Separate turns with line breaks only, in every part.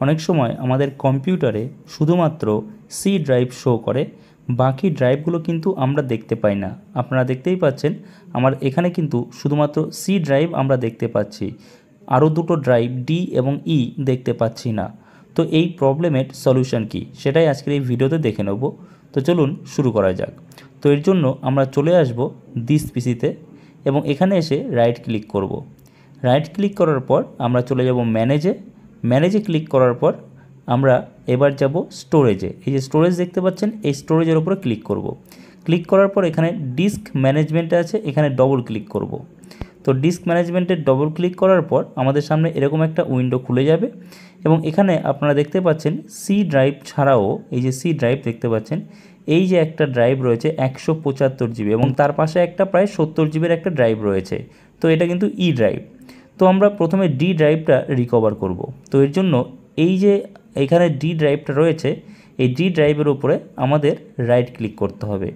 অনেক সময় আমাদের কম্পিউটারে শুধুমাত্র সি ড্রাইভ শো করে, বাকি ড্রাইভগুলো কিন্তু আমরা দেখতে পাই না। আপনারা দেখতেই পাচ্ছেন, আমার এখানে কিন্তু শুধুমাত্র সি ড্রাইভ আমরা দেখতে পাচ্ছি। আরও দুটো ড্রাইভ ডি এবং ই দেখতে পাচ্ছি না। তো এই প্রবলেমের সলিউশন কি? সেটাই আজকের এই ভিডিওতে দেখে নেব। তো চলুন শুরু করা যাক। তো এর জন্য আমরা চলে আসব দিস পিসিতে এবং এখানে এসে রাইট ক্লিক করব। রাইট ক্লিক করার পর আমরা চলে যাব ম্যানেজে ম্যানেজে ক্লিক করার পর আমরা এবার যাব স্টোরেজে এই যে স্টোরেজ দেখতে পাচ্ছেন, এই স্টোরেজের উপরে ক্লিক করব। ক্লিক করার পর এখানে ডিস্ক ম্যানেজমেন্ট আছে, এখানে ডবল ক্লিক করব। তো ডিস্ক ম্যানেজমেন্টে ডবল ক্লিক করার পর আমাদের সামনে এরকম একটা উইন্ডো খুলে যাবে এবং এখানে আপনারা দেখতে পাচ্ছেন সি ড্রাইভ ছাড়াও, এই যে সি ড্রাইভ দেখতে পাচ্ছেন, এই যে একটা ড্রাইভ রয়েছে একশো পঁচাত্তর জিবি এবং তার পাশে একটা প্রায় সত্তর জিবির একটা ড্রাইভ রয়েছে। তো এটা কিন্তু ই ড্রাইভ তো আমরা প্রথমে ডি ড্রাইভটা রিকভার করব। তো এর জন্য এই যে এখানে ডি ড্রাইভটা রয়েছে, এই ডি ড্রাইভের উপরে আমাদের রাইট ক্লিক করতে হবে।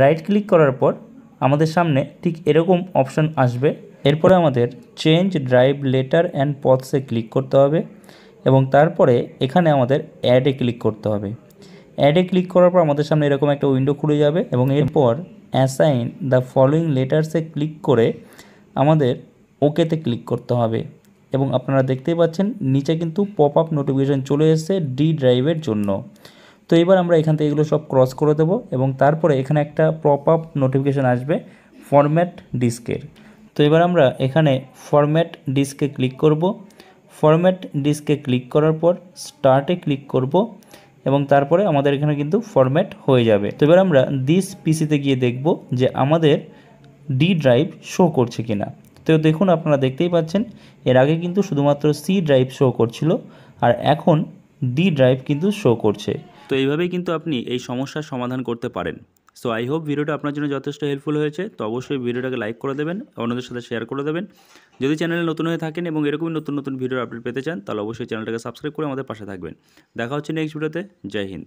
রাইট ক্লিক করার পর আমাদের সামনে ঠিক এরকম অপশান আসবে। এরপরে আমাদের চেঞ্জ ড্রাইভ লেটার অ্যান্ড পথসে ক্লিক করতে হবে এবং তারপরে এখানে আমাদের অ্যাডে ক্লিক করতে হবে। অ্যাডে ক্লিক করার পর আমাদের সামনে এরকম একটা উইন্ডো খুলে যাবে এবং এরপর অ্যাসাইন দ্য ফলোয়িং লেটার্সে ক্লিক করে আমাদের ওকেতে ক্লিক করতে হবে। এবং আপনারা দেখতেই পাচ্ছেন, নিচে কিন্তু পপ আপ নোটিফিকেশান চলে এসেছে ডি ড্রাইভের জন্য। তো এবার আমরা এখান থেকে এগুলো সব ক্রস করে দেবো এবং তারপরে এখানে একটা পপ আপ নোটিফিকেশান আসবে ফরম্যাট ডিস্কের তো এবার আমরা এখানে ফরম্যাট ডিস্কে ক্লিক করব। ফরম্যাট ডিস্কে ক্লিক করার পর স্টার্টে ক্লিক করব এবং তারপরে আমাদের এখানে কিন্তু ফরম্যাট হয়ে যাবে। তো এবার আমরা দিস পিসিতে গিয়ে দেখব যে আমাদের ডি ড্রাইভ শো করছে কিনা। তো দেখুন আপনারা দেখতেই পাচ্ছেন, এর আগে কিন্তু শুধুমাত্র সি ড্রাইভ শো করছিল আর এখন ডি ড্রাইভ কিন্তু শো করছে। তো এইভাবেই কিন্তু আপনি এই সমস্যার সমাধান করতে পারেন। সো আই হোপ ভিডিওটা আপনার জন্য যথেষ্ট হেল্পফুল হয়েছে। তো অবশ্যই ভিডিওটাকে লাইক করে দেবেন, অন্যদের সাথে শেয়ার করে দেবেন। যদি চ্যানেলে নতুন হয়ে থাকেন এবং এরকমই নতুন নতুন ভিডিও আপডেট পেতে চান, তাহলে অবশ্যই চ্যানেলটাকে সাবস্ক্রাইব করে আমাদের পাশে থাকবেন। দেখা হচ্ছে নেক্সট ভিডিওতে জয় হিন্দ।